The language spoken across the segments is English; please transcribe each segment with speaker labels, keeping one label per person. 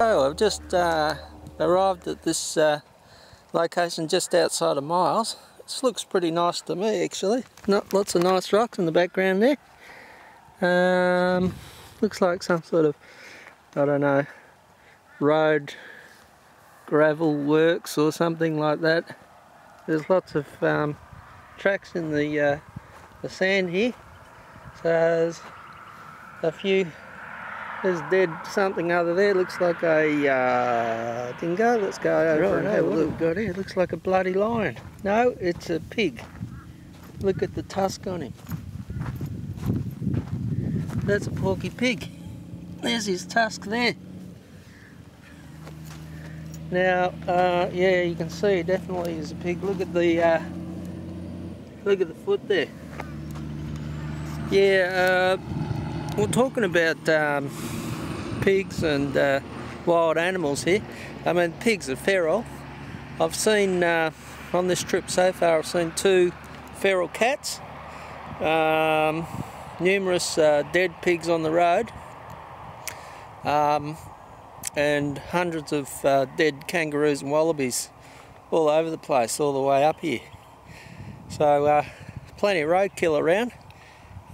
Speaker 1: Oh, I've just uh, arrived at this uh, location just outside of Miles. This looks pretty nice to me actually. Not lots of nice rocks in the background there. Um, looks like some sort of, I don't know, road gravel works or something like that. There's lots of um, tracks in the, uh, the sand here. So there's a few there's dead something over there. Looks like a uh, dingo. Let's go over right, and have a look. Got here. Looks like a bloody lion. No, it's a pig. Look at the tusk on him. That's a porky pig. There's his tusk there. Now, uh, yeah, you can see definitely is a pig. Look at the uh, look at the foot there. Yeah. Uh, we're talking about um, pigs and uh, wild animals here. I mean, pigs are feral. I've seen, uh, on this trip so far, I've seen two feral cats, um, numerous uh, dead pigs on the road, um, and hundreds of uh, dead kangaroos and wallabies all over the place, all the way up here. So, uh, plenty of roadkill around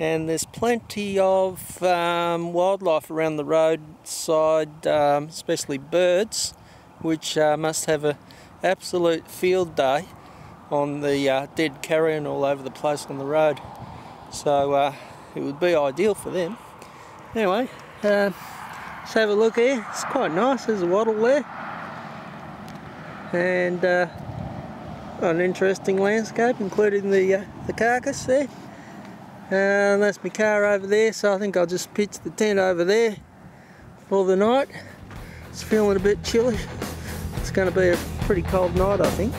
Speaker 1: and there's plenty of um, wildlife around the roadside, um, especially birds, which uh, must have an absolute field day on the uh, dead carrion all over the place on the road. So uh, it would be ideal for them. Anyway, uh, let's have a look here. It's quite nice. There's a wattle there, and uh, an interesting landscape, including the uh, the carcass there. Uh, and that's my car over there, so I think I'll just pitch the tent over there for the night. It's feeling a bit chilly. It's going to be a pretty cold night, I think.